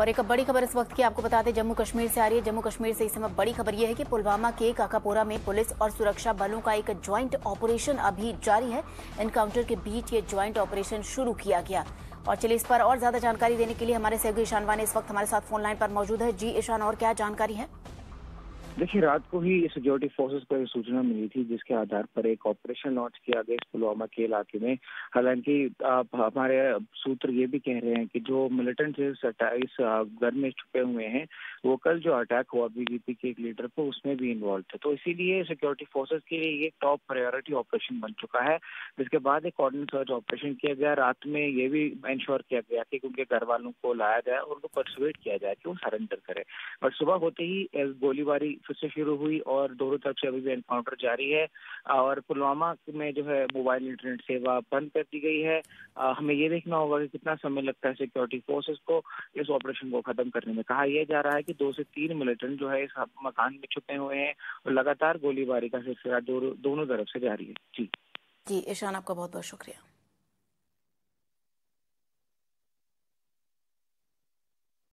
और एक बड़ी खबर इस वक्त की आपको बता दें जम्मू कश्मीर से आ रही है। जम्मू कश्मीर से इस समय बड़ी खबर यह है कि पुलवामा के काकापोरा में पुलिस और सुरक्षा बलों का एक ज्वाइंट ऑपरेशन अभी जारी है। एनकाउंटर के बीच ये ज्वाइंट ऑपरेशन शुरू किया गया। और चलिए इस पर और ज़्यादा जानकारी देने के लिए हमारे सहयोगी ईशान ने इस वक्त हमारे साथ फ़ोन लाइन पर मौजूद है। जी, ईशान, और क्या जानकारी है? देखिए, रात को ही सिक्योरिटी फोर्सेस को सूचना मिली थी, जिसके आधार पर एक ऑपरेशन लॉन्च किया गया पुलवामा के इलाके में। हालाँकि आप, हमारे सूत्र ये भी कह रहे हैं कि जो मिलिटेंट इस घर में छुपे हुए हैं, वो कल जो अटैक हुआ बीजेपी के एक लीडर को, उसमें भी इन्वॉल्व थे। तो इसीलिए सिक्योरिटी फोर्सेज के लिए ये टॉप प्रायोरिटी ऑपरेशन बन चुका है। जिसके बाद एक ऑर्डिनेंस सर्च ऑपरेशन किया गया। रात में ये भी इंश्योर किया गया कि उनके घर वालों को लाया जाए और उनको परसुएट किया जाए कि वो सरेंडर करे। बट सुबह होते ही गोलीबारी फिर से शुरू हुई और दोनों तरफ़ से अभी भी एनकाउंटर जारी है। और पुलवामा में जो है मोबाइल इंटरनेट सेवा बंद कर दी गई है। हमें ये देखना होगा कि कितना समय लगता है सिक्योरिटी फोर्सेस को इस ऑपरेशन को खत्म करने में। कहा यह जा रहा है कि दो से तीन मिलिटेंट जो है, इस मकान में छुपे हुए हैं और लगातार गोलीबारी का सिलसिला दोनों तरफ़ से जारी है। जी। जी, ईशान, आपका बहुत बहुत शुक्रिया।